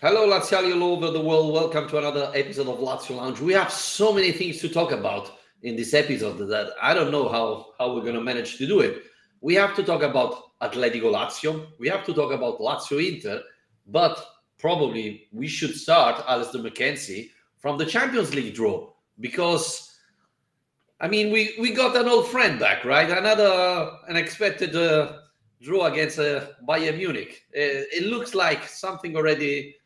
Hello, Laziali all over the world. Welcome to another episode of Lazio Lounge. We have so many things to talk about in this episode that I don't know how, how we're going to manage to do it. We have to talk about Atletico Lazio. We have to talk about Lazio Inter, but probably we should start, Alasdair McKenzie, from the Champions League draw because, I mean, we, we got an old friend back, right? Another unexpected uh, draw against uh, Bayern Munich. Uh, it looks like something already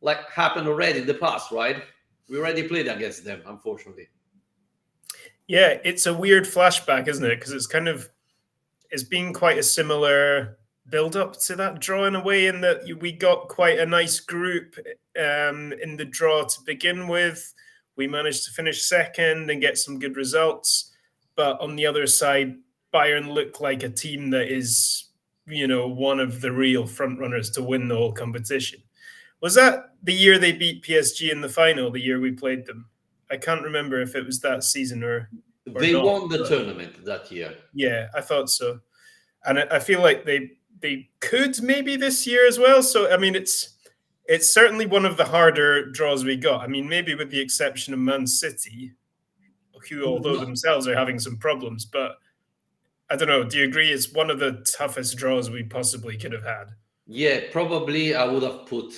like happened already in the past, right? We already played against them, unfortunately. Yeah, it's a weird flashback, isn't it? Because it's kind of it's been quite a similar build up to that draw in a way, in that we got quite a nice group um, in the draw to begin with. We managed to finish second and get some good results, but on the other side, Bayern look like a team that is, you know, one of the real front runners to win the whole competition. Was that the year they beat PSG in the final? The year we played them? I can't remember if it was that season or. or they not, won the tournament that year. Yeah, I thought so, and I, I feel like they they could maybe this year as well. So I mean, it's it's certainly one of the harder draws we got. I mean, maybe with the exception of Man City, who although themselves are having some problems, but I don't know. Do you agree? It's one of the toughest draws we possibly could have had. Yeah, probably I would have put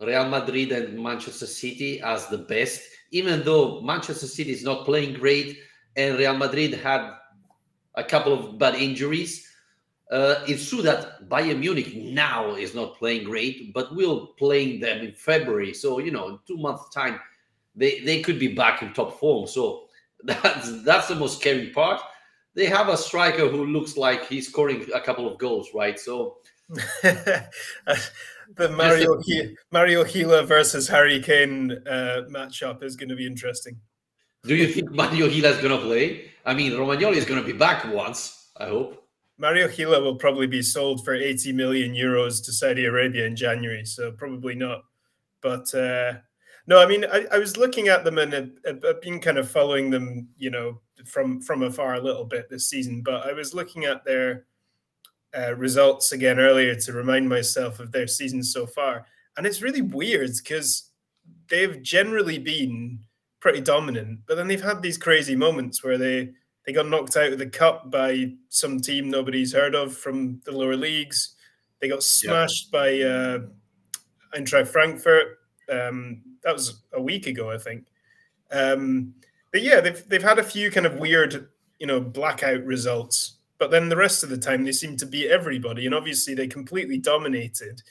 Real Madrid and Manchester City as the best, even though Manchester City is not playing great and Real Madrid had a couple of bad injuries. Uh, it's true that Bayern Munich now is not playing great, but we'll playing them in February. So you know, in two months' time, they they could be back in top form. So that's that's the most scary part. They have a striker who looks like he's scoring a couple of goals, right? So the Mario Mario Gila versus Harry Kane uh, matchup is going to be interesting. Do you think Mario Gila is going to play? I mean, Romagnoli is going to be back once. I hope. Mario Gila will probably be sold for 80 million euros to Saudi Arabia in January, so probably not. But uh, no, I mean, I, I, was looking at them and I've been kind of following them, you know, from from afar a little bit this season. But I was looking at their uh, results again earlier to remind myself of their season so far. And it's really weird because they've generally been pretty dominant, but then they've had these crazy moments where they they got knocked out of the cup by some team nobody's heard of from the lower leagues. They got smashed by uh, Eintracht Frankfurt. Um, that was a week ago, I think. Um, but yeah, they've they've had a few kind of weird, you know, blackout results but then the rest of the time, they seemed to beat everybody. And obviously, they completely dominated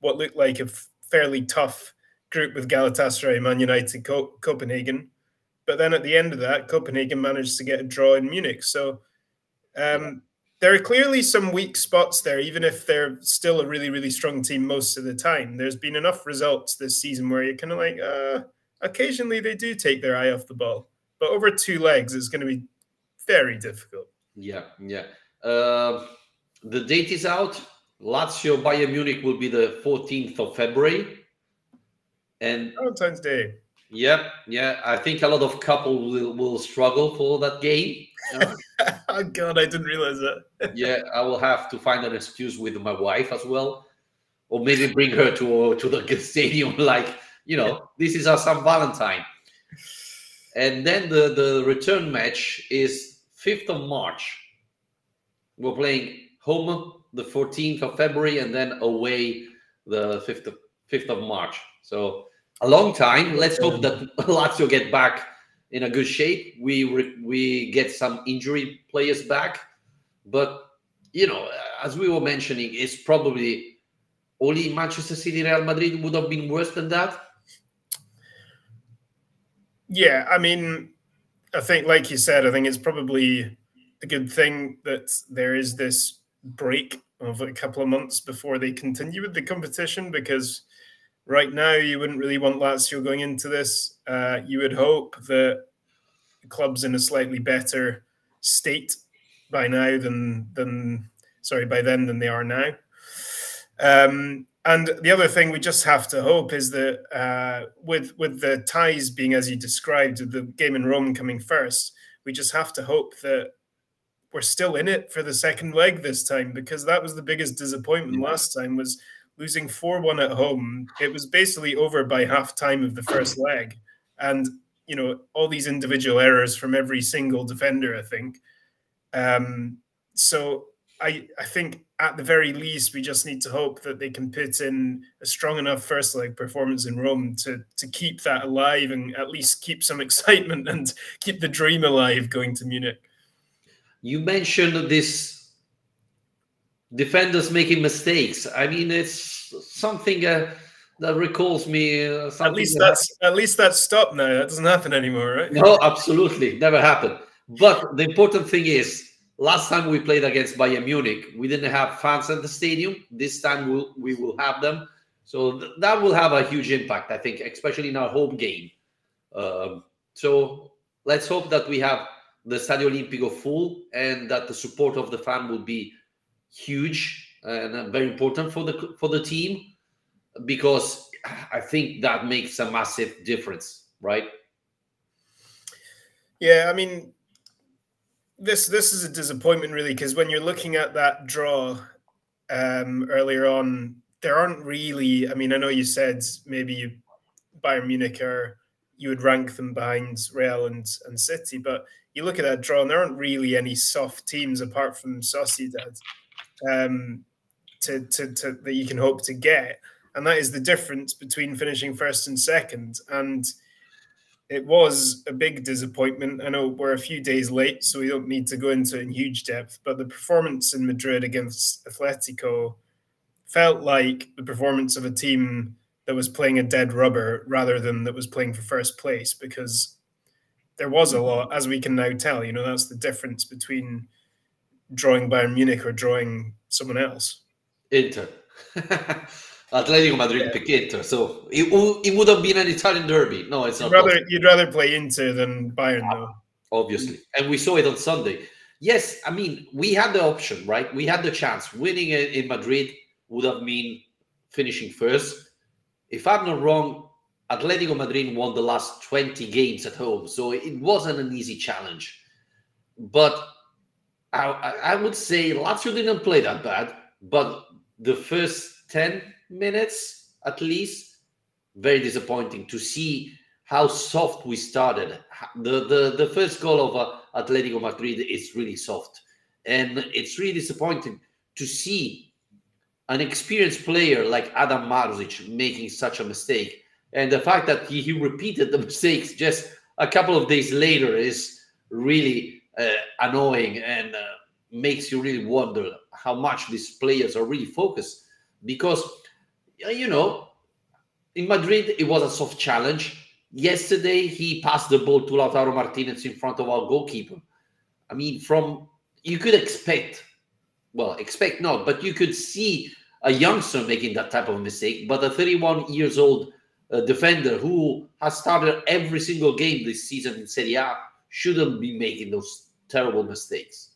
what looked like a fairly tough group with Galatasaray, Man United, Co Copenhagen. But then at the end of that, Copenhagen managed to get a draw in Munich. So um, there are clearly some weak spots there, even if they're still a really, really strong team most of the time. There's been enough results this season where you're kind of like, uh, occasionally they do take their eye off the ball. But over two legs, it's going to be very difficult. Yeah, yeah. Uh, the date is out. Lazio Bayern Munich will be the 14th of February. And Valentine's Day. Yeah, yeah. I think a lot of couples will, will struggle for that game. oh God, I didn't realize that. yeah, I will have to find an excuse with my wife as well, or maybe bring her to to the stadium. Like you know, yeah. this is our San Valentine. And then the the return match is 5th of March. We're playing home the 14th of February and then away the 5th of, 5th of March. So a long time. Let's hope that Lazio get back in a good shape. We we get some injury players back, but you know, as we were mentioning, it's probably only Manchester City, Real Madrid would have been worse than that. Yeah, I mean, I think, like you said, I think it's probably a good thing that there is this break of a couple of months before they continue with the competition because right now you wouldn't really want Lazio going into this. Uh, you would hope that the club's in a slightly better state by now than than sorry by then than they are now. Um, and the other thing we just have to hope is that uh, with with the ties being as you described, the game in Rome coming first, we just have to hope that we're still in it for the second leg this time because that was the biggest disappointment last time was losing 4 1 at home. It was basically over by half time of the first leg. And, you know, all these individual errors from every single defender, I think. Um, so I, I think at the very least, we just need to hope that they can put in a strong enough first leg performance in Rome to to keep that alive and at least keep some excitement and keep the dream alive going to Munich. You mentioned this defenders making mistakes. I mean, it's something uh, that recalls me. Uh, at least that that's happened. at least that's stopped now. That doesn't happen anymore, right? No, absolutely, never happened. But the important thing is Last time we played against Bayern Munich, we didn't have fans at the stadium. This time we'll, we will have them. So th that will have a huge impact, I think, especially in our home game. Um, so let's hope that we have the Stadio Olimpico full and that the support of the fan will be huge and very important for the for the team because I think that makes a massive difference, right? Yeah, I mean, this this is a disappointment really because when you're looking at that draw um, earlier on, there aren't really. I mean, I know you said maybe you, Bayern Munich are you would rank them behind Real and and City, but you look at that draw and there aren't really any soft teams apart from Sociedad um, to, to, to that you can hope to get, and that is the difference between finishing first and second and it was a big disappointment. I know we're a few days late, so we don't need to go into it in huge depth, but the performance in Madrid against Atletico felt like the performance of a team that was playing a dead rubber rather than that was playing for first place because there was a lot, as we can now tell. You know, that's the difference between drawing Bayern Munich or drawing someone else. Inter. Atletico Madrid yeah. So it, it would have been an Italian derby. No, it's not. You'd rather, you'd rather play Inter than Bayern, though. Ah, obviously. And we saw it on Sunday. Yes, I mean, we had the option, right? We had the chance. Winning in Madrid would have mean finishing first. If I'm not wrong, Atletico Madrid won the last 20 games at home. So it wasn't an easy challenge. But I, I would say Lazio didn't play that bad. But the first 10, minutes at least. Very disappointing to see how soft we started. The the, the first goal of uh, Atletico Madrid is really soft, and it's really disappointing to see an experienced player like Adam Marusic making such a mistake. And the fact that he, he repeated the mistakes just a couple of days later is really uh, annoying and uh, makes you really wonder how much these players are really focused because you know, in Madrid, it was a soft challenge. Yesterday, he passed the ball to Lautaro Martinez in front of our goalkeeper. I mean, from you could expect, well, expect not, but you could see a youngster making that type of mistake. But a 31 years old uh, defender who has started every single game this season in Serie A shouldn't be making those terrible mistakes.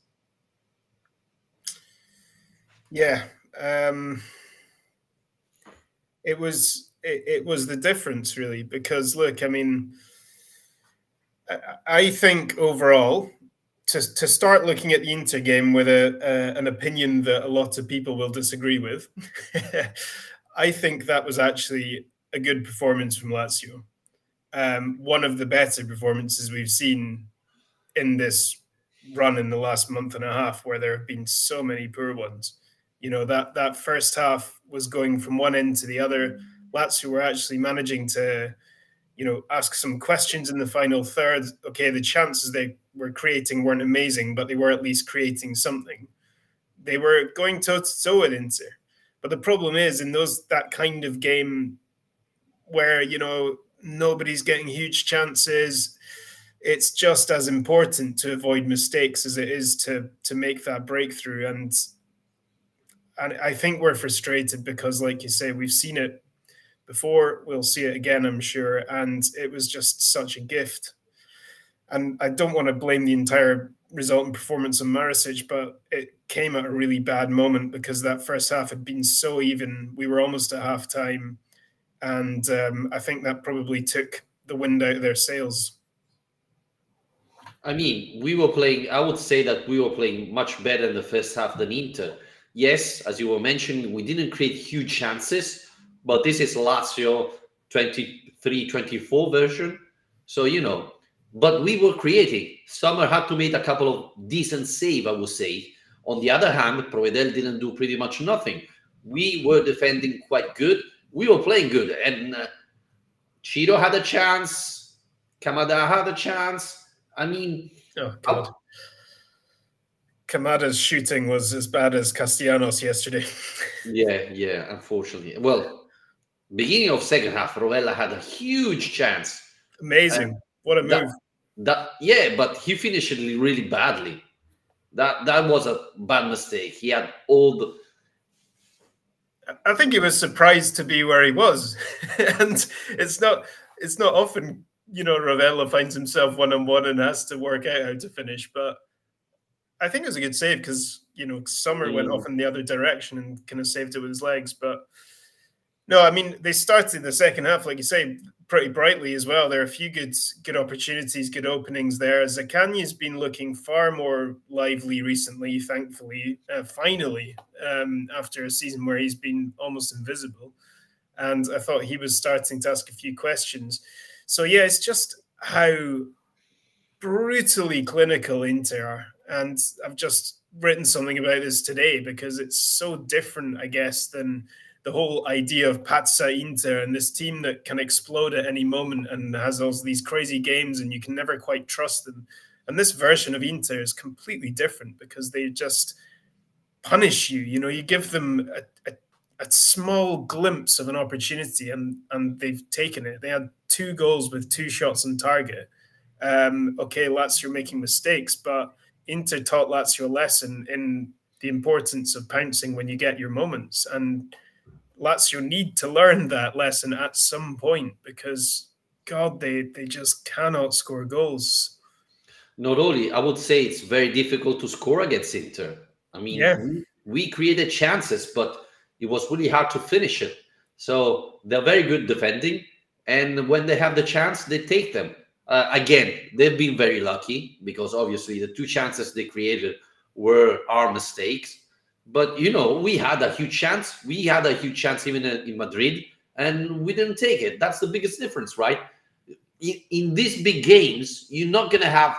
Yeah. Um it was it, it was the difference really because look, I mean, I, I think overall to, to start looking at the Inter game with a, a, an opinion that a lot of people will disagree with, I think that was actually a good performance from Lazio. Um, one of the better performances we've seen in this run in the last month and a half, where there have been so many poor ones you know that that first half was going from one end to the other. Lazio were actually managing to, you know, ask some questions in the final third. Okay, the chances they were creating weren't amazing, but they were at least creating something. They were going toe to toe with Inter, but the problem is in those that kind of game where you know nobody's getting huge chances. It's just as important to avoid mistakes as it is to to make that breakthrough and and I think we're frustrated because, like you say, we've seen it before. We'll see it again, I'm sure. And it was just such a gift. And I don't want to blame the entire result and performance on Marusic, but it came at a really bad moment because that first half had been so even. We were almost at half time. And um, I think that probably took the wind out of their sails. I mean, we were playing, I would say that we were playing much better in the first half than Inter yes, as you were mentioning, we didn't create huge chances, but this is Lazio 23-24 version. So, you know, but we were creating. Sommer had to make a couple of decent save, I would say. On the other hand, Provedel didn't do pretty much nothing. We were defending quite good. We were playing good. And uh, Ciro had a chance. Kamada had a chance. I mean, oh. Kamada's shooting was as bad as Castellanos yesterday. yeah, yeah, unfortunately. Well, beginning of second half, Rovella had a huge chance. Amazing. what a move. That, that, yeah, but he finished it really badly. That that was a bad mistake. He had all the I think he was surprised to be where he was. and it's not it's not often, you know, Rovella finds himself one on one and has to work out how to finish, but I think it was a good save because you know Sommer mm. went off in the other direction and kind of saved it with his legs. But no, I mean they started the second half, like you say, pretty brightly as well. There are a few good good opportunities, good openings there. Zaccagni's been looking far more lively recently, thankfully. Uh, finally, um, after a season where he's been almost invisible, and I thought he was starting to ask a few questions. So yeah, it's just how brutally clinical Inter are and I've just written something about this today because it's so different, I guess, than the whole idea of Pazza Inter and this team that can explode at any moment and has all these crazy games and you can never quite trust them. And this version of Inter is completely different because they just punish you. You know, you give them a, a, a small glimpse of an opportunity and and they've taken it. They had two goals with two shots on target. Um, okay, Lazio making mistakes, but Inter taught Lazio a lesson in the importance of pouncing when you get your moments. And Lazio need to learn that lesson at some point because, God, they, they just cannot score goals. Not only, I would say it's very difficult to score against Inter. I mean, yeah. we, we created chances, but it was really hard to finish it. So they're very good defending. And when they have the chance, they take them. Uh, again, they've been very lucky because obviously the two chances they created were our mistakes. But you know, we had a huge chance. We had a huge chance even in, Madrid, and we didn't take it. That's the biggest difference, right? In, in these big games, you're not gonna have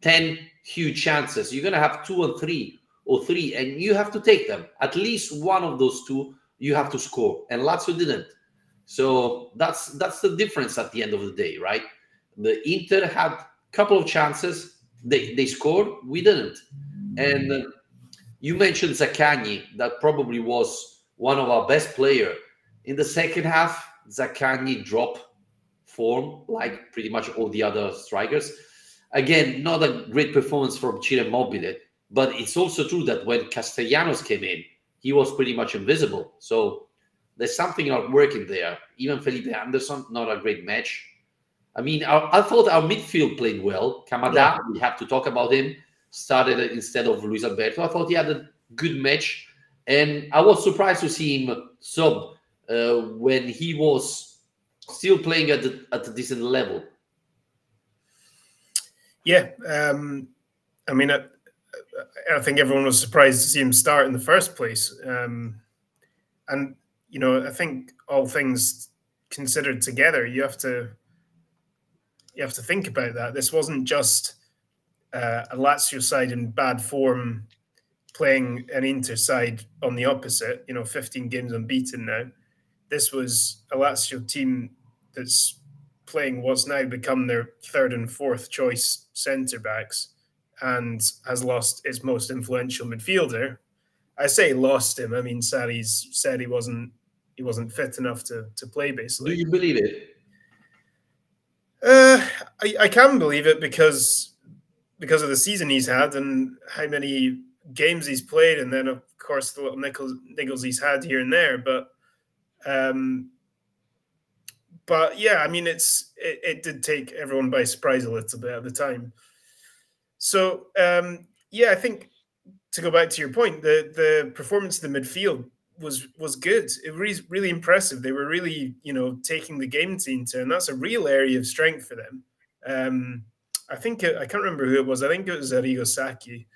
ten huge chances. You're gonna have two or three or three, and you have to take them. At least one of those two you have to score, and Lazio didn't. So that's that's the difference at the end of the day, right? The Inter had a couple of chances. They they scored. We didn't. And uh, you mentioned Zaccagni. That probably was one of our best player in the second half. Zaccagni dropped form like pretty much all the other strikers. Again, not a great performance from Ciro Immobile, but it's also true that when Castellanos came in, he was pretty much invisible. So there's something not working there. Even Felipe Anderson, not a great match. I mean, I, I thought our midfield played well. Kamada, yeah. we have to talk about him, started instead of Luis Alberto. I thought he had a good match. And I was surprised to see him sub uh, when he was still playing at, the, at a decent level. Yeah. Um, I mean, I, I, think everyone was surprised to see him start in the first place. Um, and, you know, I think all things considered together, you have to you have to think about that. This wasn't just uh, a Lazio side in bad form playing an Inter side on the opposite, you know, 15 games unbeaten now. This was a Lazio team that's playing what's now become their third and fourth choice centre backs and has lost its most influential midfielder. I say lost him. I mean, Sarri's said he wasn't he wasn't fit enough to to play. Basically, do you believe it? Uh, I, I can believe it because because of the season he's had and how many games he's played, and then of course the little nickels, niggles he's had here and there. But um, but yeah, I mean, it's it, it did take everyone by surprise a little bit at the time. So um, yeah, I think to go back to your point, the the performance of the midfield was was good. It was really impressive. They were really, you know, taking the game to Inter, and that's a real area of strength for them. Um, I think I can't remember who it was. I think it was Arrigo Sacchi,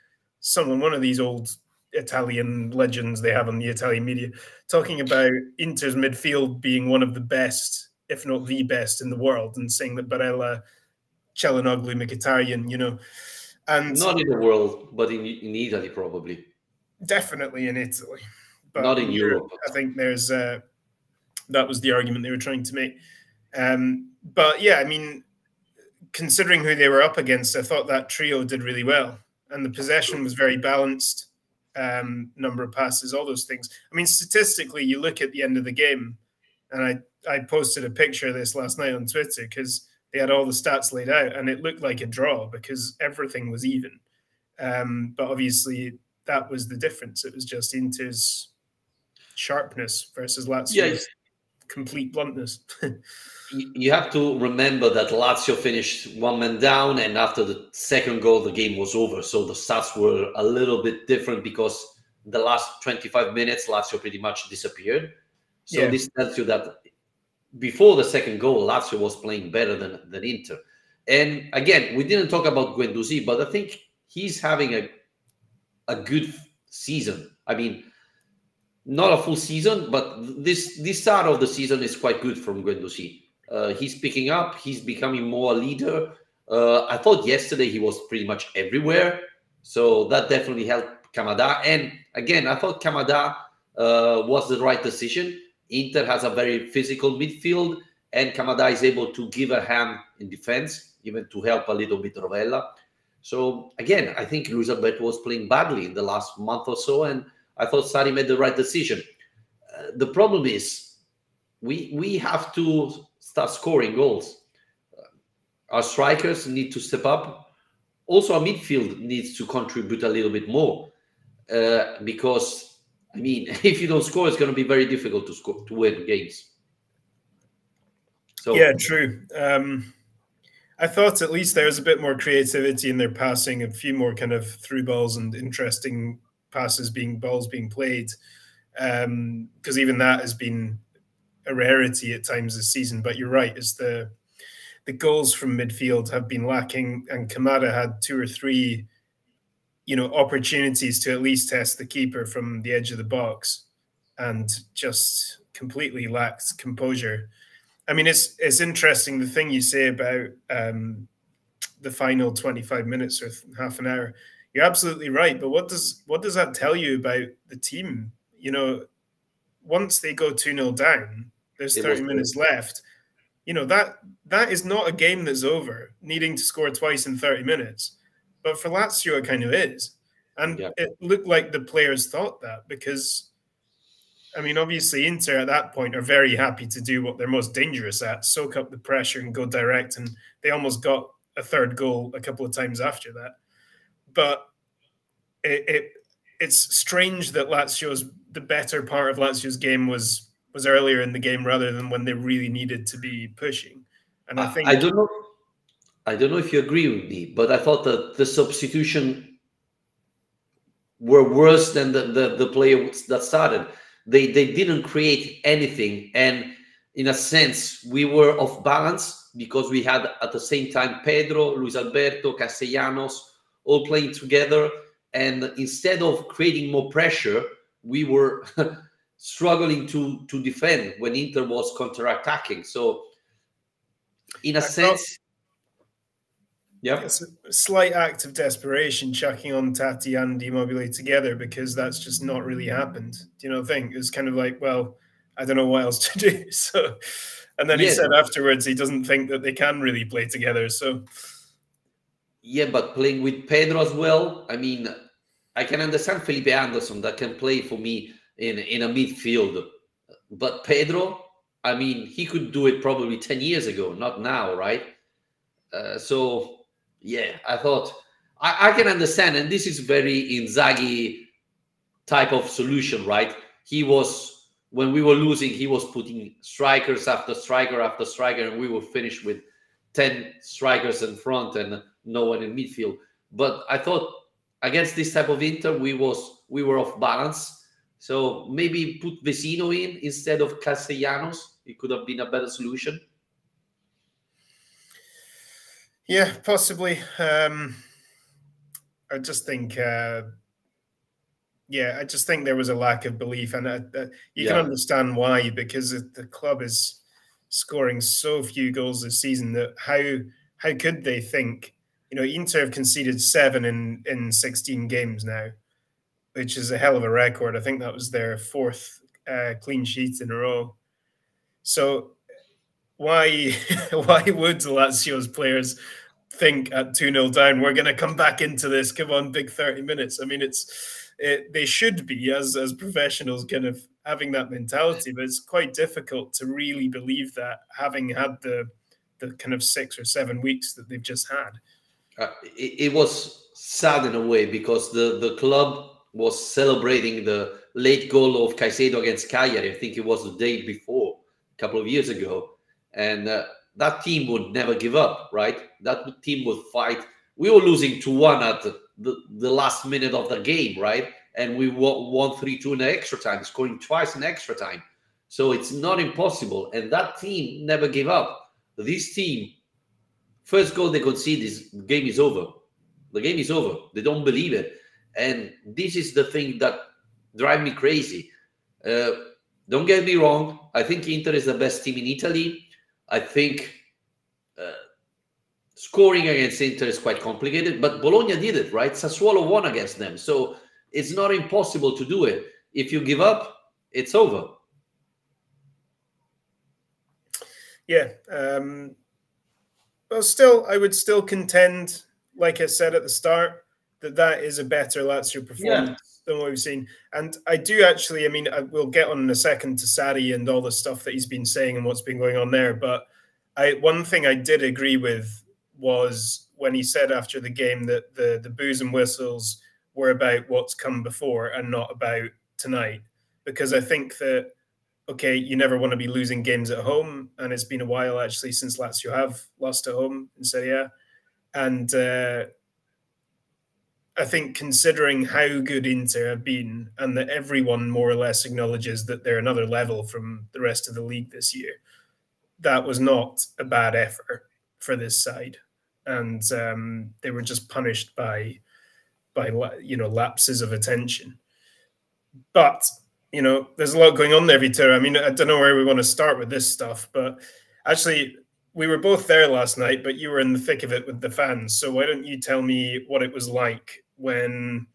someone, one of these old Italian legends they have on the Italian media, talking about Inter's midfield being one of the best, if not the best, in the world, and saying that Barella, Calhanoglu, Mkhitaryan, you know, and not in the world, but in in Italy probably. Definitely in Italy, but not in Europe. I think there's uh, that was the argument they were trying to make. Um, but yeah, I mean, considering who they were up against, I thought that trio did really well, and the possession was very balanced. Um, number of passes, all those things. I mean, statistically, you look at the end of the game, and I I posted a picture of this last night on Twitter because they had all the stats laid out, and it looked like a draw because everything was even. Um, but obviously, that was the difference. It was just Inter's sharpness versus Lazio's yeah. complete bluntness. you have to remember that Lazio finished one man down, and after the second goal, the game was over. So the stats were a little bit different because the last 25 minutes, Lazio pretty much disappeared. So yeah. this tells you that before the second goal, Lazio was playing better than, than Inter. And again, we didn't talk about Guendouzi, but I think he's having a a good season. I mean, not a full season, but this this start of the season is quite good from Guendouzi. Uh, he's picking up. He's becoming more a leader. Uh, I thought yesterday he was pretty much everywhere, so that definitely helped Kamada. And again, I thought Kamada uh, was the right decision. Inter has a very physical midfield, and Kamada is able to give a hand in defense, even to help a little bit Rovella. So again, I think Luis Alberto was playing badly in the last month or so, and I thought Sarri made the right decision. Uh, the problem is we we have to start scoring goals. Our strikers need to step up. Also, our midfield needs to contribute a little bit more uh, because, I mean, if you don't score, it's going to be very difficult to score to win games. So yeah, true. Um, I thought at least there was a bit more creativity in their passing, a few more kind of through balls and interesting passes being balls being played. Because um, even that has been a rarity at times this season. But you're right, as the the goals from midfield have been lacking, and Kamada had two or three, you know, opportunities to at least test the keeper from the edge of the box, and just completely lacked composure. I mean, it's it's interesting the thing you say about um, the final 25 minutes or half an hour. You're absolutely right, but what does what does that tell you about the team? You know, once they go 2 0 down, there's 30 minutes left. You know, that that is not a game that's over, needing to score twice in 30 minutes. But for Lazio, it kind of is. And yeah. it looked like the players thought that because, I mean, obviously, Inter at that point are very happy to do what they're most dangerous at soak up the pressure and go direct. And they almost got a third goal a couple of times after that. But it, it it's strange that Lazio's the better part of Lazio's game was was earlier in the game rather than when they really needed to be pushing. And I think I don't know. I don't know if you agree with me, but I thought that the substitution were worse than the, the, the player that started. They they didn't create anything, and in a sense, we were off balance because we had at the same time Pedro, Luis Alberto, Castellanos all playing together, and instead of creating more pressure, we were struggling to to defend when Inter was counter-attacking. So, in a I sense, yeah, it's a slight act of desperation chucking on Taty and Immobile together because that's just not really happened. Do you know? think it's kind of like, well, I don't know what else to do. So, and then yeah. he said afterwards he doesn't think that they can really play together. So, yeah, but playing with Pedro as well. I mean, I can understand Felipe Anderson that can play for me in in a midfield. But Pedro, I mean, he could do it probably ten years ago, not now, right? Uh, so yeah, I thought I, I can understand, and this is very Inzaghi type of solution, right? He was when we were losing, he was putting strikers after striker after striker, and we were finished with 10 strikers in front and no one in midfield. But I thought against this type of Inter, we was we were off balance. So maybe put Vecino in instead of Castellanos. It could have been a better solution. Yeah, possibly. Um, I just think, uh, yeah, I just think there was a lack of belief, and uh, uh, you yeah. can understand why because the club is scoring so few goals this season that how how could they think? You know, Inter have conceded seven in in sixteen games now, which is a hell of a record. I think that was their fourth uh, clean sheet in a row. So why why would Lazio's players think at 2 0 down, we're going to come back into this? Come on, big 30 minutes. I mean, it's it, they should be as as professionals kind of having that mentality, but it's quite difficult to really believe that having had the the kind of six or seven weeks that they've just had. Uh, it, it, was sad in a way because the the club was celebrating the late goal of Caicedo against Cagliari. I think it was the day before, a couple of years ago, and uh, that team would never give up. Right, that team would fight. We were losing to one at the the, the last minute of the game, right? And we won 3 2 in extra time, scoring twice in extra time. So it's not impossible. And that team never gave up. This team, first goal they concede is the game is over. The game is over. They don't believe it. And this is the thing that drive me crazy. Uh, don't get me wrong. I think Inter is the best team in Italy. I think scoring against Inter is quite complicated, but Bologna did it, right? Sassuolo won against them. So it's not impossible to do it. If you give up, it's over. Yeah. Um, well, still, I would still contend, like I said at the start, that that is a better Lazio performance. Yeah. Than what we've seen, and I do actually. I mean, I will get on in a second to Sarri and all the stuff that he's been saying and what's been going on there. But I, one thing I did agree with was when he said after the game that the the boos and whistles were about what's come before and not about tonight. Because I think that okay, you never want to be losing games at home, and it's been a while actually since Lazio have lost at home in Serie A, and uh, I think considering how good Inter have been, and that everyone more or less acknowledges that they're another level from the rest of the league this year, that was not a bad effort for this side and um, they were just punished by by you know lapses of attention. But you know, there's a lot going on there, Vitor. I mean, I don't know where we want to start with this stuff, but actually, we were both there last night, but you were in the thick of it with the fans. So why don't you tell me what it was like when,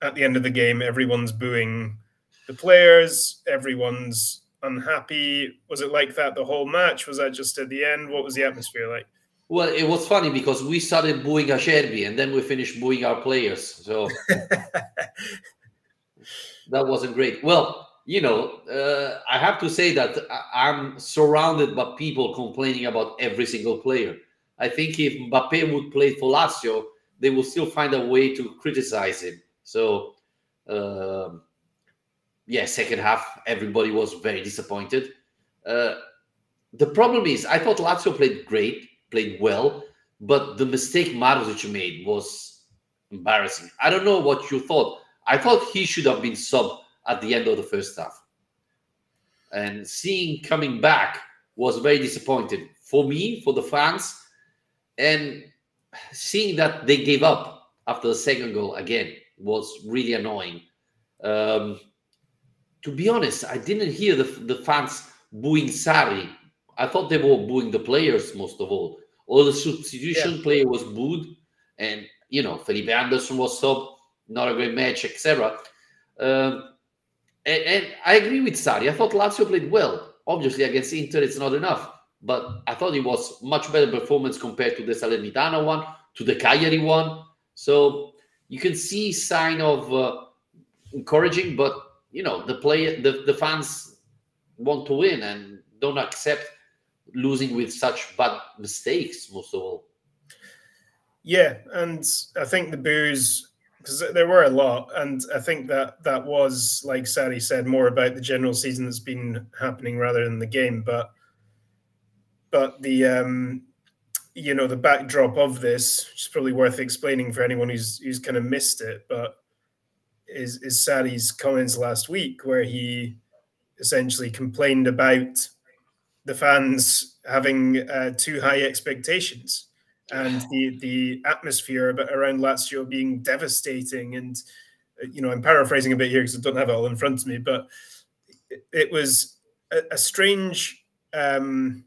at the end of the game, everyone's booing the players, everyone's unhappy. Was it like that the whole match? Was that just at the end? What was the atmosphere like? Well, it was funny because we started booing Acerbi and then we finished booing our players. So that wasn't great. Well, you know, uh, I have to say that I'm surrounded by people complaining about every single player. I think if Mbappe would play for Lazio, they will still find a way to criticize him. So, uh, yeah, second half, everybody was very disappointed. Uh, the problem is, I thought Lazio played great played well, but the mistake Marusic made was embarrassing. I don't know what you thought. I thought he should have been sub at the end of the first half. And seeing coming back was very disappointing for me, for the fans, and seeing that they gave up after the second goal again was really annoying. Um, to be honest, I didn't hear the, the fans booing Sarri I thought they were booing the players most of all. All the substitution yeah. player was booed, and you know Felipe Anderson was sub, not a great match, etc. Um, and, and, I agree with Sarri. I thought Lazio played well. Obviously, against Inter, it's not enough, but I thought it was much better performance compared to the Salernitana one, to the Cagliari one. So you can see sign of uh, encouraging, but you know the player, the, the fans want to win and don't accept losing with such bad mistakes, most of all. Yeah, and I think the boos because there were a lot, and I think that that was like Sarri said more about the general season that's been happening rather than the game. But but the um, you know the backdrop of this, is probably worth explaining for anyone who's who's kind of missed it, but is is Sarri's comments last week where he essentially complained about the fans having uh, too high expectations and the the atmosphere around Lazio being devastating and you know, I'm paraphrasing a bit here because I don't have it all in front of me, but it, it was a, a strange, um,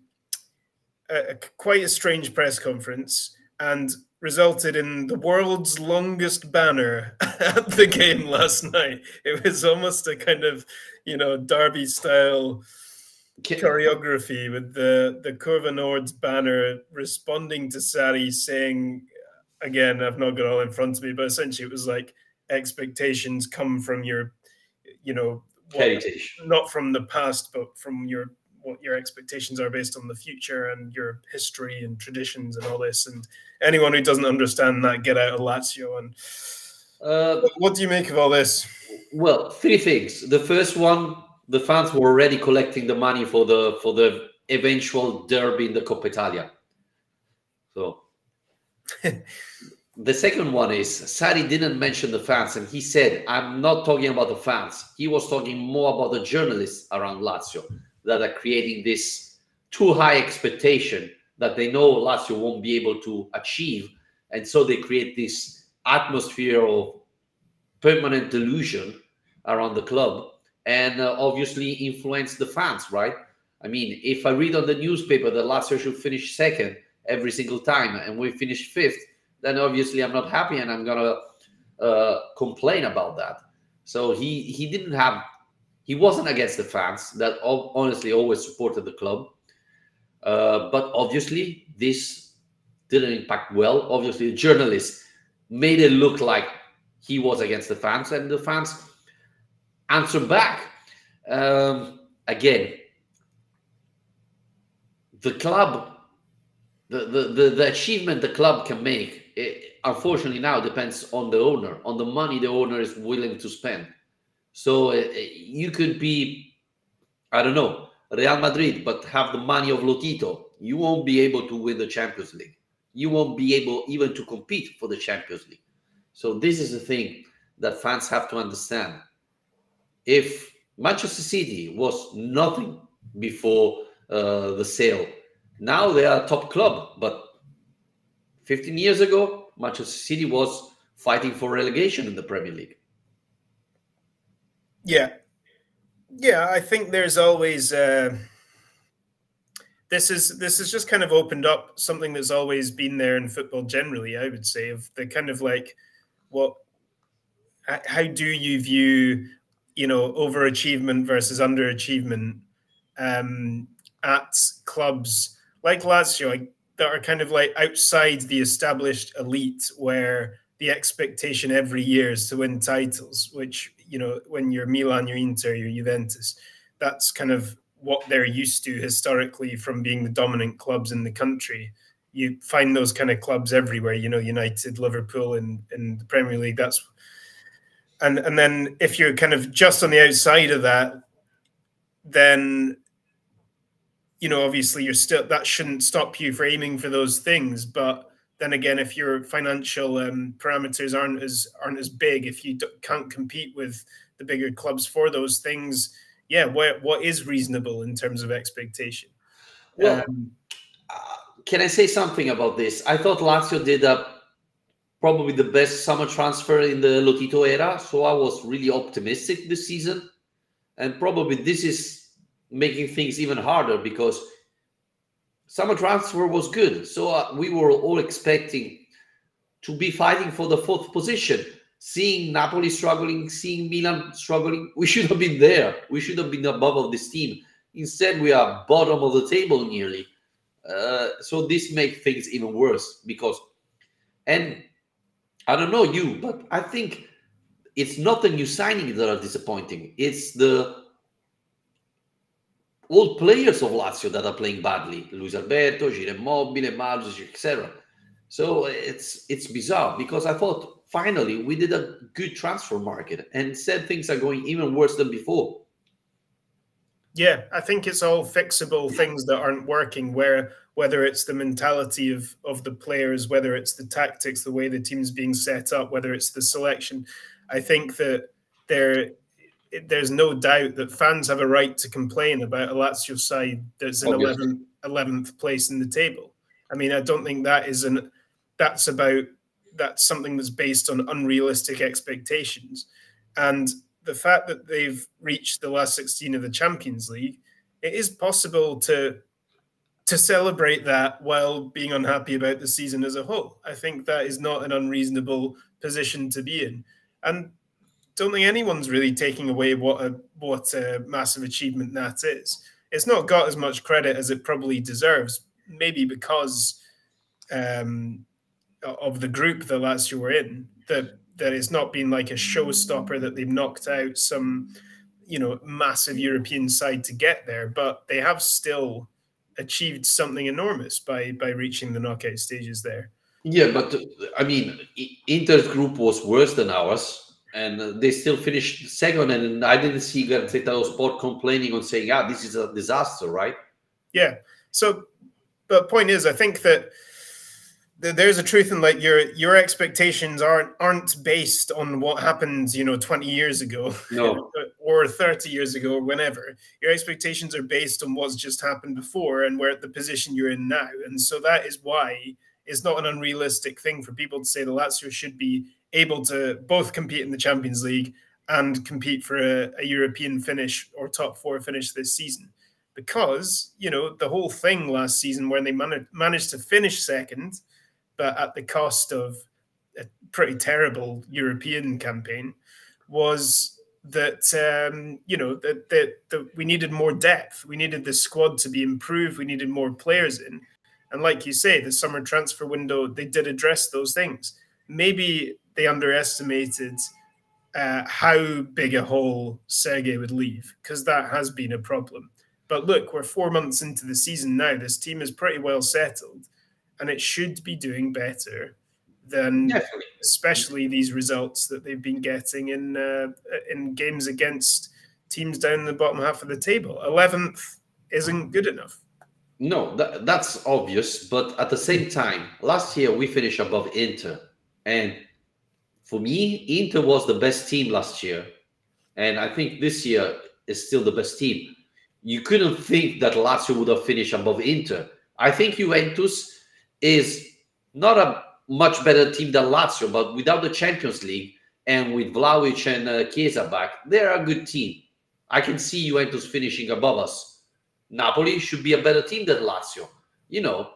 a, a, quite a strange press conference, and resulted in the world's longest banner at the game last night. It was almost a kind of, you know, Derby style choreography with the the Curva Nord's banner responding to Sarri saying, again, I've not got all in front of me, but essentially it was like expectations come from your, you know, heritage, not from the past, but from your what your expectations are based on the future and your history and traditions and all this. And anyone who doesn't understand that, get out of Lazio. And uh, what do you make of all this? Well, three things. The first one, the fans were already collecting the money for the for the eventual derby in the Coppa Italia. So the second one is Sarri didn't mention the fans, and he said, "I'm not talking about the fans." He was talking more about the journalists around Lazio that are creating this too high expectation that they know Lazio won't be able to achieve. And so they create this atmosphere of permanent delusion around the club and uh, obviously influence the fans, right? I mean, if I read on the newspaper that Lazio should finish second every single time and we finish fifth, then obviously I'm not happy and I'm gonna uh, complain about that. So he he didn't have he wasn't against the fans that honestly always supported the club. Uh, but obviously, this didn't impact well. Obviously, the journalists made it look like he was against the fans, and the fans answered back. Um, again, the club, the, the, the, the, achievement the club can make, it, unfortunately now depends on the owner, on the money the owner is willing to spend. So uh, you could be, I don't know, Real Madrid, but have the money of Lotito. You won't be able to win the Champions League. You won't be able even to compete for the Champions League. So this is the thing that fans have to understand. If Manchester City was nothing before uh, the sale, now they are a top club. But 15 years ago, Manchester City was fighting for relegation in the Premier League. Yeah, yeah. I think there's always uh, this is this has just kind of opened up something that's always been there in football generally. I would say of the kind of like what how do you view you know overachievement versus underachievement um, at clubs like Lazio like, that are kind of like outside the established elite where the expectation every year is to win titles, which you know, when you're Milan, you're Inter, you're Juventus, that's kind of what they're used to historically from being the dominant clubs in the country. You find those kind of clubs everywhere, you know, United, Liverpool, in in the Premier League. That's and and then if you're kind of just on the outside of that, then you know, obviously you're still that shouldn't stop you for aiming for those things, but then again, if your financial um, parameters aren't as aren't as big, if you can't compete with the bigger clubs for those things, yeah, what what is reasonable in terms of expectation? Well, um, uh, can I say something about this? I thought Lazio did a probably the best summer transfer in the Lotito era, so I was really optimistic this season, and probably this is making things even harder because summer transfer was good. So uh, we were all expecting to be fighting for the fourth position. Seeing Napoli struggling, seeing Milan struggling, we should have been there. We should have been above of this team. Instead, we are bottom of the table nearly. Uh, so this makes things even worse because, and I don't know you, but I think it's not the new signings that are disappointing. It's the old players of Lazio that are playing badly. Luis Alberto, Ciro Immobile, Marusic, etc. So it's it's bizarre because I thought finally we did a good transfer market and said things are going even worse than before. Yeah, I think it's all fixable things that aren't working. Where whether it's the mentality of of the players, whether it's the tactics, the way the team's being set up, whether it's the selection, I think that there there's no doubt that fans have a right to complain about a Lazio side that's in 11th, 11th place in the table. I mean, I don't think that is an that's about that's something that's based on unrealistic expectations. And the fact that they've reached the last 16 of the Champions League, it is possible to to celebrate that while being unhappy about the season as a whole. I think that is not an unreasonable position to be in. And don't think anyone's really taking away what a what a massive achievement that is. It's not got as much credit as it probably deserves, maybe because um, of the group that Lazio were in. That that it's not been like a showstopper that they've knocked out some, you know, massive European side to get there, but they have still achieved something enormous by by reaching the knockout stages there. Yeah, but I mean, Inter's group was worse than ours and they still finished second. And I didn't see Gazzetta Sport complaining on saying, "Ah, this is a disaster," right? Yeah. So but point is, I think that there's a truth in like your your expectations aren't aren't based on what happened you know 20 years ago no. or 30 years ago or whenever your expectations are based on what's just happened before and where the position you're in now and so that is why it's not an unrealistic thing for people to say the Lazio should be able to both compete in the Champions League and compete for a, a, European finish or top four finish this season. Because, you know, the whole thing last season when they man- managed to finish second, but at the cost of a pretty terrible European campaign, was that, um, you know, that, that, that we needed more depth. We needed the squad to be improved. We needed more players in. And like you say, the summer transfer window, they did address those things. Maybe they underestimated uh, how big a hole Sergej would leave because that has been a problem. But look, we're four months into the season now. This team is pretty well settled, and it should be doing better than Definitely. especially these results that they've been getting in uh, in games against teams down in the bottom half of the table. Eleventh isn't good enough. No, that, that's obvious. But at the same time, last year we finished above Inter, and for me, Inter was the best team last year, and I think this year is still the best team. You couldn't think that Lazio would have finished above Inter. I think Juventus is not a much better team than Lazio, but without the Champions League and with Vlahovic and uh, Chiesa back, they're a good team. I can see Juventus finishing above us. Napoli should be a better team than Lazio. You know,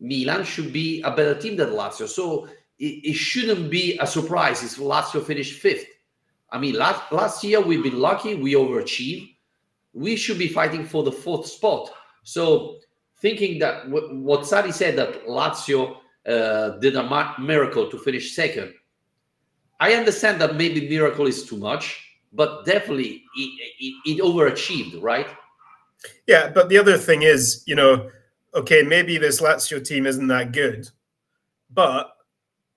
Milan should be a better team than Lazio. So it, it shouldn't be a surprise if Lazio finished fifth. I mean, last, last year we've been lucky, we overachieved. We should be fighting for the fourth spot. So, thinking that what Sarri said that Lazio uh, did a miracle to finish second, I understand that maybe miracle is too much, but definitely it, it, it overachieved, right? Yeah, but the other thing is, you know, okay, maybe this Lazio team isn't that good, but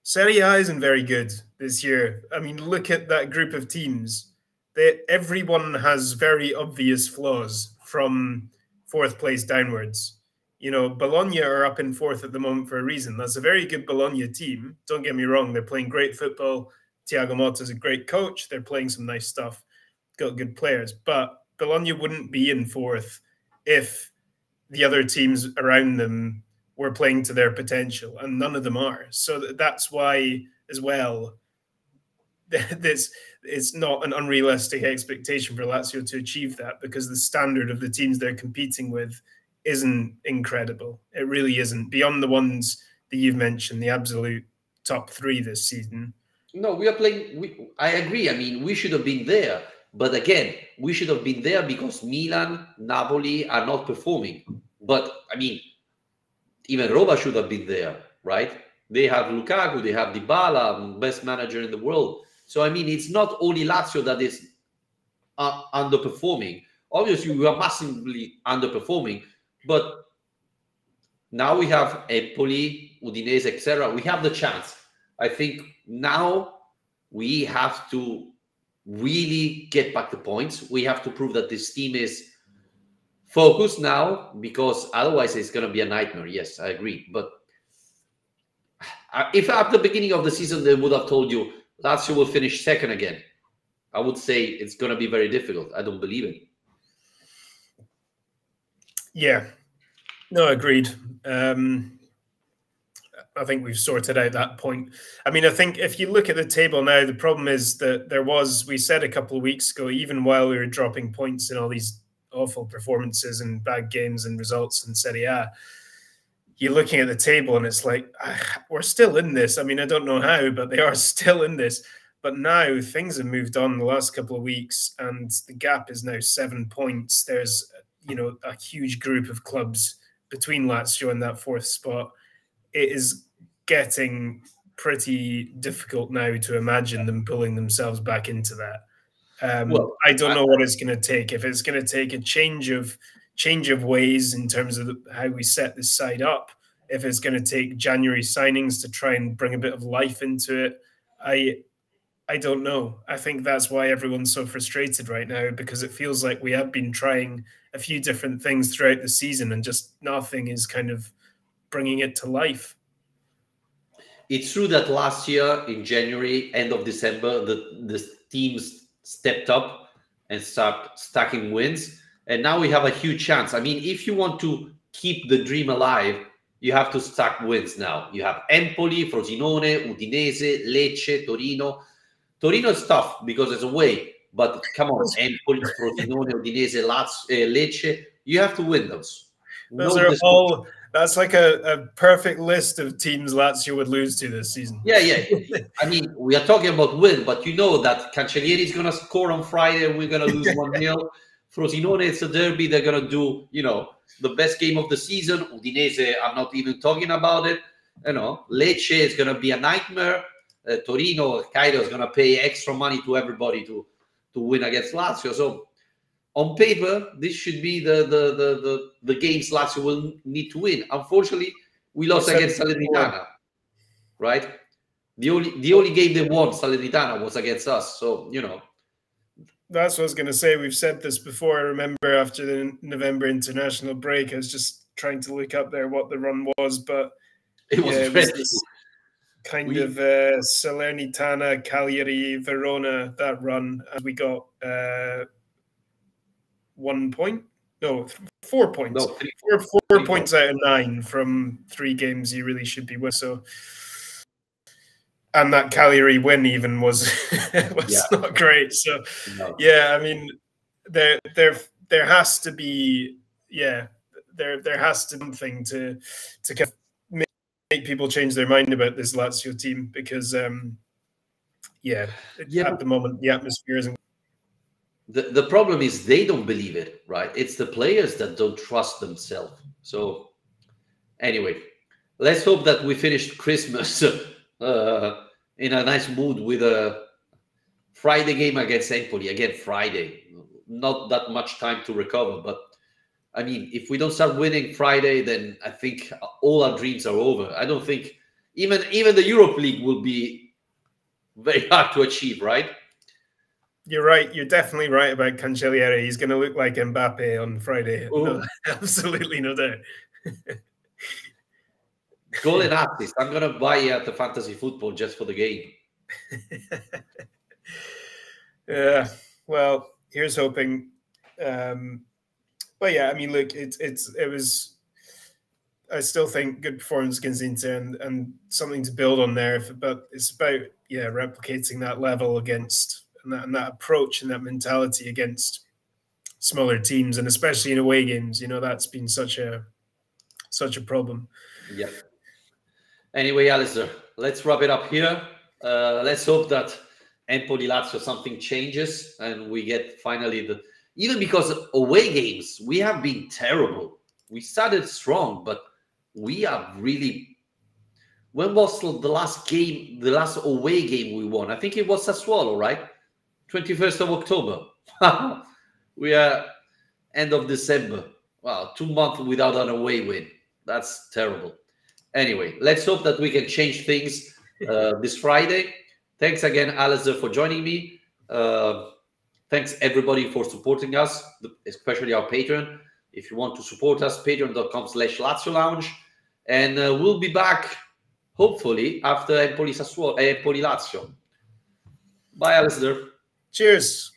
Serie A isn't very good this year. I mean, look at that group of teams. They, everyone has very obvious flaws from fourth place downwards. You know, Bologna are up in fourth at the moment for a reason. That's a very good Bologna team. Don't get me wrong; they're playing great football. Thiago Motta is a great coach. They're playing some nice stuff. Got good players, but Bologna wouldn't be in fourth if the other teams around them were playing to their potential, and none of them are. So that's why, as well, this it's not an unrealistic expectation for Lazio to achieve that because the standard of the teams they're competing with isn't incredible. It really isn't. Beyond the ones that you've mentioned, the absolute top three this season. No, we are playing. We, I agree. I mean, we should have been there. But again, we should have been there because Milan, Napoli are not performing. But I mean, even Roma should have been there, right? They have Lukaku, they have Dybala, best manager in the world. So I mean, it's not only Lazio that is uh, underperforming. Obviously, we are massively underperforming, but now we have Empoli, Udinese, etc. We have the chance. I think now we have to really get back the points. We have to prove that this team is focused now because otherwise it's going to be a nightmare. Yes, I agree. But uh, if at the beginning of the season they would have told you Lazio will finish second again, I would say it's going to be very difficult. I don't believe it. Yeah, no, agreed. Um, I think we've sorted out that point. I mean, I think if you look at the table now, the problem is that there was, we said a couple of weeks ago, even while we were dropping points in all these awful performances and bad games and results in Serie A, you're looking at the table and it's like, ah, we're still in this. I mean, I don't know how, but they are still in this. But now things have moved on the last couple of weeks and the gap is now seven points. There's, you know, a huge group of clubs between Lazio and that fourth spot it is getting pretty difficult now to imagine them pulling themselves back into that. Um, well, I don't know what it's going to take. If it's going to take a change of change of ways in terms of the, how we set this side up, if it's going to take January signings to try and bring a bit of life into it, I I don't know. I think that's why everyone's so frustrated right now because it feels like we have been trying a few different things throughout the season and just nothing is kind of bringing it to life. It's true that last year in January, end of December, the, the teams stepped up and start stacking wins. And now we have a huge chance. I mean, if you want to keep the dream alive, you have to stack wins now. You have Empoli, Frosinone, Udinese, Lecce, Torino. Torino is tough because it's away, but come on, Empoli, Frosinone, Udinese, Lazio, uh, Lecce, you have to win those. Those no are all that's like a, a perfect list of teams Lazio would lose to this season. Yeah, yeah. I mean, we are talking about win, but you know that Cancellieri is going to score on Friday and we're going to lose 1 0. Frosinone, it's a derby. They're going to do, you know, the best game of the season. Udinese, I'm not even talking about it. You know, Lecce is going to be a nightmare. Uh, Torino, Cairo is going to pay extra money to everybody to to win against Lazio. So on paper, this should be the the the the, the games Lazio will need to win. Unfortunately, we lost against Salernitana, right? The only the only game they won, Salernitana, was against us. So you know. That's what I was going to say. We've said this before. I remember after the November international break, I was just trying to look up there what the run was, but it was, yeah, it was kind we, of uh, Salernitana, Cagliari, Verona that run, and we got. Uh, one point. No, four points. No, three, four, four three points out of nine from three games you really should be with. So, and that Cagliari win even was was yeah. not great. So, no. yeah, I mean, there there there has to be yeah there there has to be something to to kind of make, make people change their mind about this Lazio team because um yeah, yeah at the moment the atmosphere isn't the, the problem is they don't believe it, right? It's the players that don't trust themselves. So, anyway, let's hope that we finished Christmas uh, in a nice mood with a Friday game against Empoli. Again, Friday. Not that much time to recover, but I mean, if we don't start winning Friday, then I think all our dreams are over. I don't think even even the Europe League will be very hard to achieve, right? You're right. You're definitely right about Cancellieri. He's going to look like Mbappe on Friday. No, absolutely no doubt. Goal and assist. I'm going to buy you at the fantasy football just for the game. yeah. Well, here's hoping. Um, but yeah, I mean, look, it's it's it was. I still think good performance against Inter and, and something to build on there. But it's about yeah replicating that level against and that, and that approach and that mentality against smaller teams and especially in away games. You know, that's been such a such a problem. Yeah. Anyway, Alasdair, let's wrap it up here. Uh, let's hope that Empoli Lazio something changes and we get finally the even because away games we have been terrible. We started strong, but we are really. When was the last game? The last away game we won? I think it was Sassuolo, right? 21st of October. we are end of December. Wow, two months without an away win. That's terrible. Anyway, let's hope that we can change things uh, this Friday. Thanks again, Alasdair, for joining me. Uh, thanks everybody for supporting us, especially our Patreon. If you want to support us, patreon.com slash Lazio Lounge. And uh, we'll be back, hopefully, after Empoli, Sassuolo, Empoli Lazio. Bye, Alasdair. Cheers.